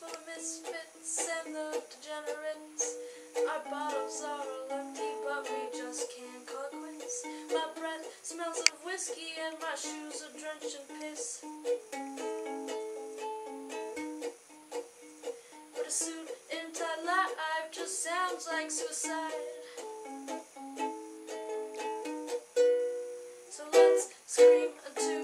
Full of misfits and the degenerates. Our bottles are all empty, but we just can't call it quits. My breath smells of whiskey, and my shoes are drenched in piss. But a suit in tie life just sounds like suicide. So let's scream until.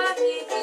happy.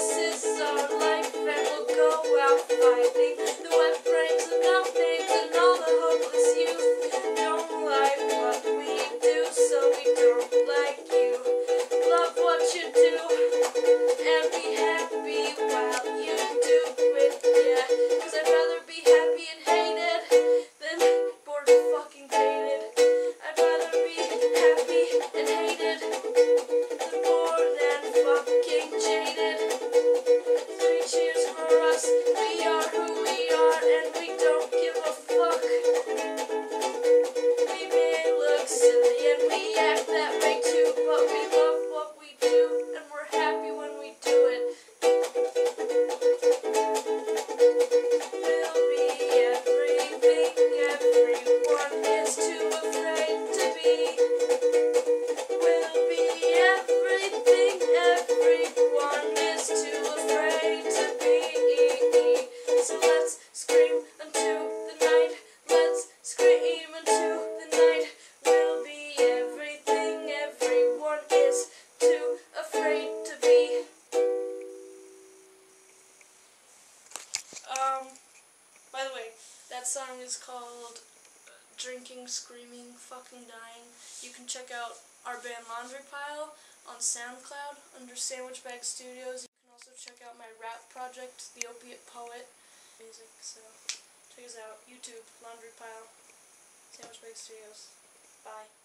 That song is called Drinking, Screaming, Fucking Dying. You can check out our band Laundry Pile on SoundCloud under Sandwich Bag Studios. You can also check out my rap project, The Opiate Poet. Music, so. Check us out. YouTube, Laundry Pile, Sandwich Bag Studios. Bye.